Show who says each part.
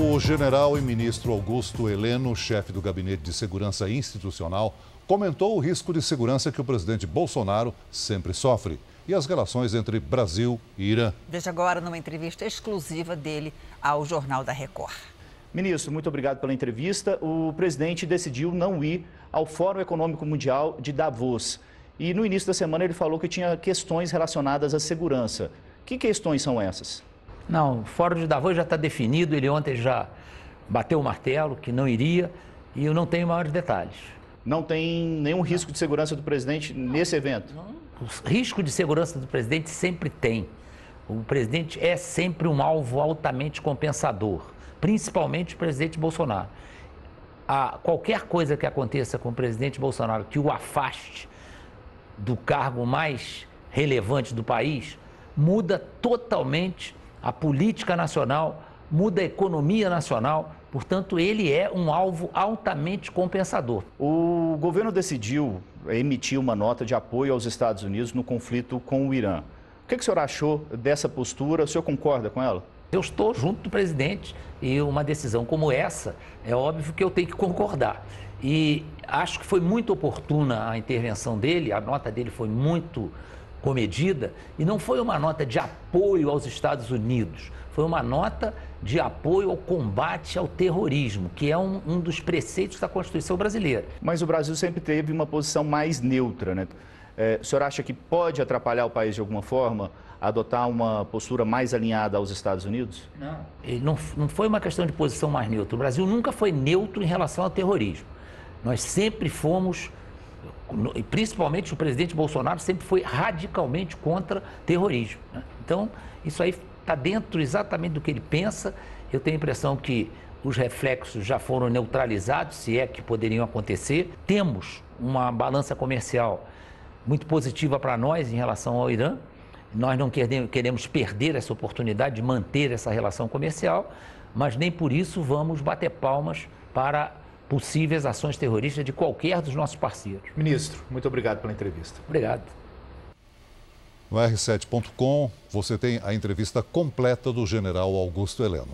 Speaker 1: O general e ministro Augusto Heleno, chefe do Gabinete de Segurança Institucional, comentou o risco de segurança que o presidente Bolsonaro sempre sofre e as relações entre Brasil e Irã.
Speaker 2: Veja agora numa entrevista exclusiva dele ao Jornal da Record.
Speaker 3: Ministro, muito obrigado pela entrevista. O presidente decidiu não ir ao Fórum Econômico Mundial de Davos. E no início da semana ele falou que tinha questões relacionadas à segurança. Que questões são essas?
Speaker 4: Não, o Fórum de Davos já está definido, ele ontem já bateu o martelo que não iria e eu não tenho maiores detalhes.
Speaker 3: Não tem nenhum risco de segurança do presidente nesse evento?
Speaker 4: O risco de segurança do presidente sempre tem. O presidente é sempre um alvo altamente compensador, principalmente o presidente Bolsonaro. A, qualquer coisa que aconteça com o presidente Bolsonaro que o afaste do cargo mais relevante do país muda totalmente a política nacional, muda a economia nacional, portanto, ele é um alvo altamente compensador.
Speaker 3: O governo decidiu emitir uma nota de apoio aos Estados Unidos no conflito com o Irã. O que, que o senhor achou dessa postura? O senhor concorda com ela?
Speaker 4: Eu estou junto do presidente e uma decisão como essa, é óbvio que eu tenho que concordar. E acho que foi muito oportuna a intervenção dele, a nota dele foi muito comedida e não foi uma nota de apoio aos Estados Unidos, foi uma nota de apoio ao combate ao terrorismo, que é um, um dos preceitos da Constituição brasileira.
Speaker 3: Mas o Brasil sempre teve uma posição mais neutra, né? É, o senhor acha que pode atrapalhar o país de alguma forma adotar uma postura mais alinhada aos Estados Unidos?
Speaker 4: Não. não, não foi uma questão de posição mais neutra. O Brasil nunca foi neutro em relação ao terrorismo. Nós sempre fomos principalmente o presidente Bolsonaro sempre foi radicalmente contra terrorismo. Né? Então, isso aí está dentro exatamente do que ele pensa. Eu tenho a impressão que os reflexos já foram neutralizados, se é que poderiam acontecer. Temos uma balança comercial muito positiva para nós em relação ao Irã. Nós não queremos perder essa oportunidade de manter essa relação comercial, mas nem por isso vamos bater palmas para possíveis ações terroristas de qualquer dos nossos parceiros.
Speaker 3: Ministro, muito obrigado pela entrevista.
Speaker 4: Obrigado.
Speaker 1: No R7.com você tem a entrevista completa do general Augusto Heleno.